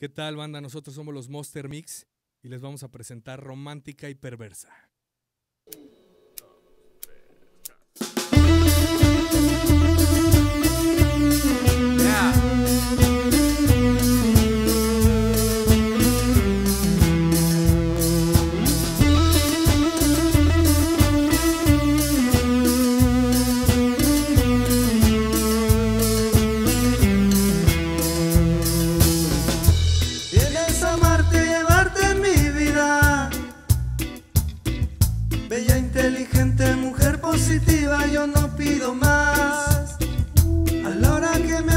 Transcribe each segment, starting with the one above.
¿Qué tal, banda? Nosotros somos los Monster Mix y les vamos a presentar Romántica y Perversa. Bella, inteligente, mujer positiva, yo no pido más. A la hora que me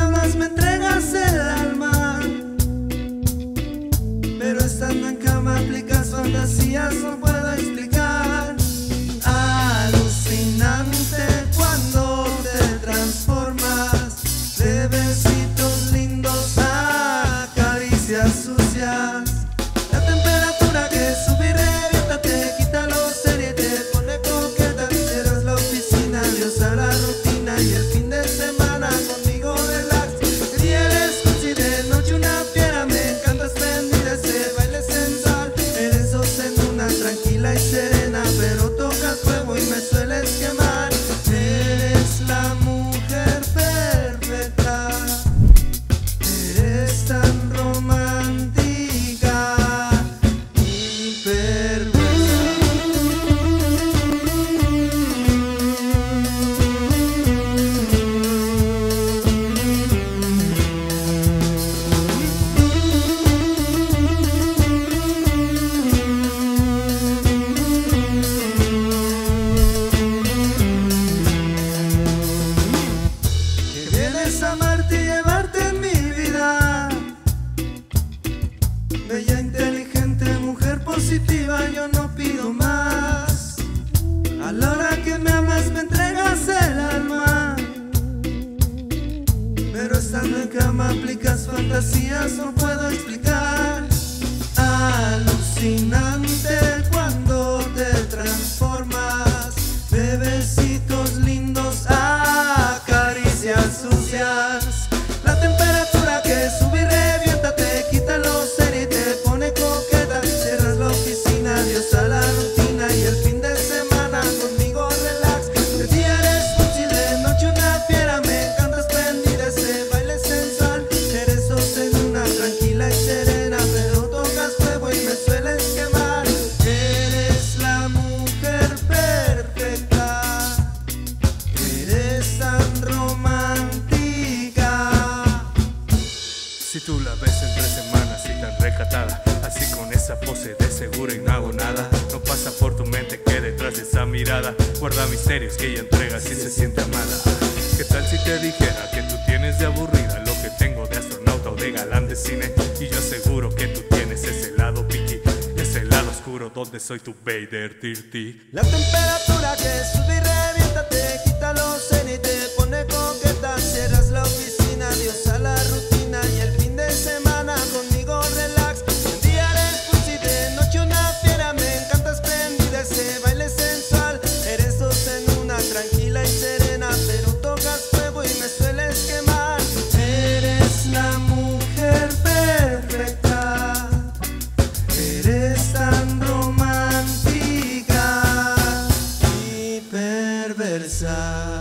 Bella, inteligente, mujer positiva, yo no pido más. A la hora que me amas me entregas el alma. Pero estando en cama aplicas fantasías, no tú la ves en tres semanas y tan recatada, así con esa pose de seguro y no hago nada, no pasa por tu mente que detrás de esa mirada guarda misterios que ella entrega si se siente amada. ¿Qué tal si te dijera que tú tienes de aburrida lo que tengo de astronauta o de galán de cine? Y yo aseguro que tú tienes ese lado piqui, ese lado oscuro donde soy tu Vader Dirty. La temperatura que sube y revienta te quita los desire.